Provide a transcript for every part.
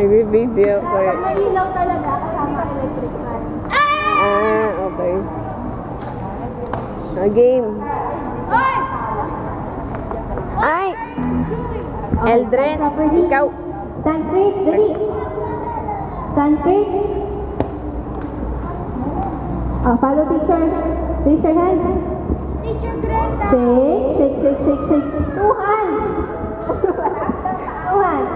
Nagbi-video ko eh. May ilaw talaga kasama electric fan. Ah, okay. Ah, game. Hoy! Ay! Eldren, ikaw. Straight, dali. Stand straight. Ah, follow teacher. Raise your hands. Teacher Greta. Shake, shake, shake, shake, shake. Two hands. Two hands.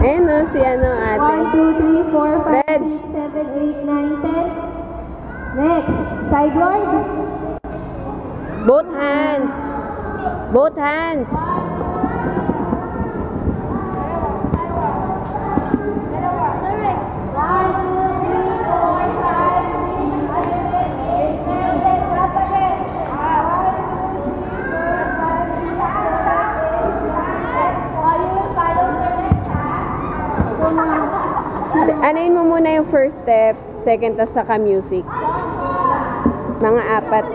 Ayun no, si ano ate. One, two, three, four, five, Reg. six, seven, eight, nine, ten. Next, sideward. Both hands. Both hands. Anayin mo muna yung first step, second, tas saka music. Mga apat.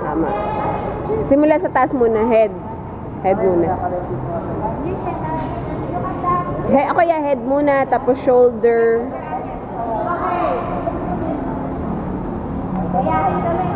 Tama. Simula sa taas muna, head. Head muna. He, ako ya, head muna, tapos shoulder. Gayahin kami ha,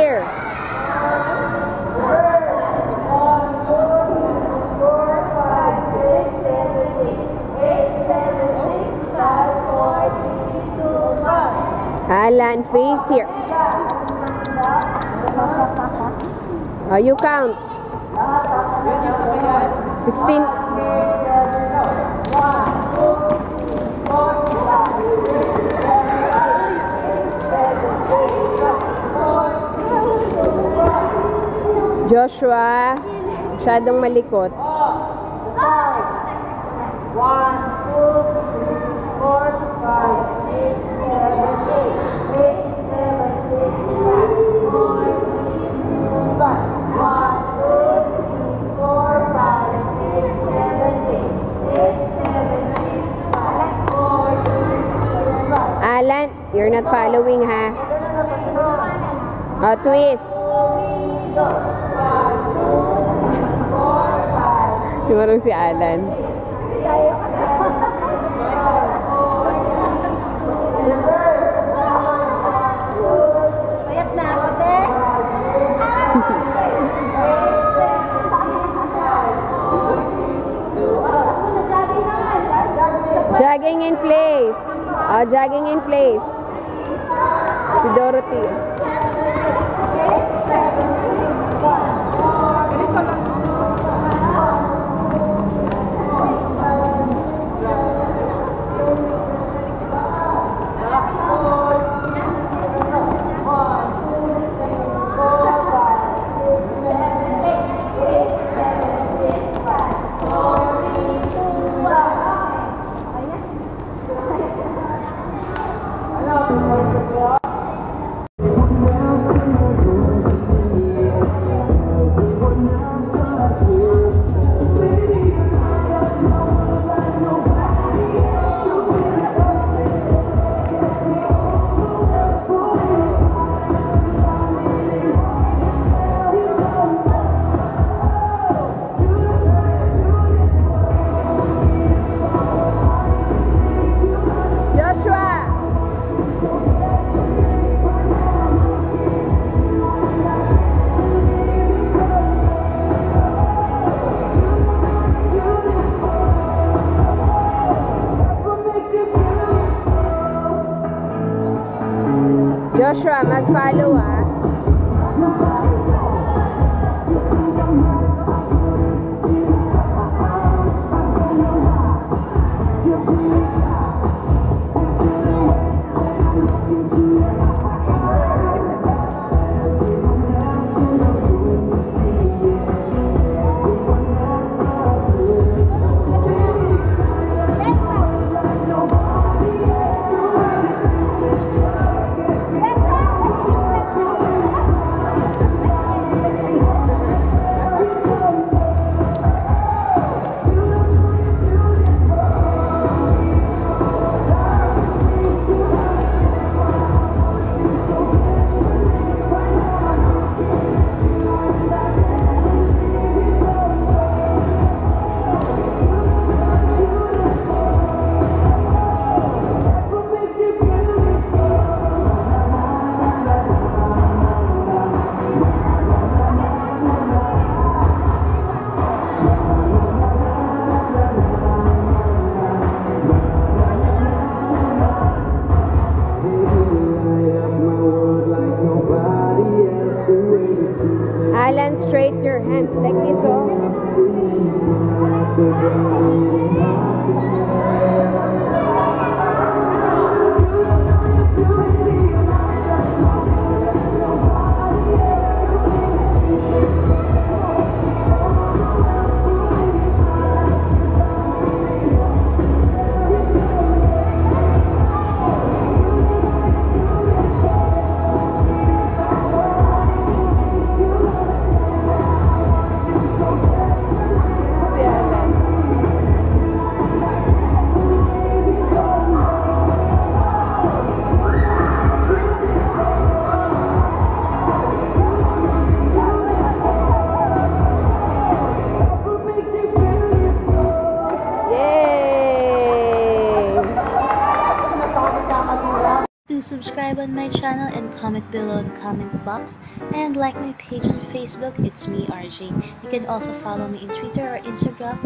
Alan, face here. Oh, you count. 16. Joshua, masyadong malikot. Alan, you're not following ha. Oh, twist. Sumarong si Alan. Place. Oh, jogging in place. Si Dorothy. Joshua, mag-follow ah. friends. Like me, so... subscribe on my channel and comment below in comment box and like my page on Facebook, it's me RJ. You can also follow me in Twitter or Instagram.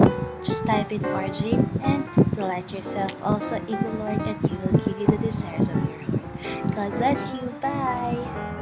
Just type in RJ and delight yourself also in the Lord and He will give you the desires of your heart. God bless you. Bye.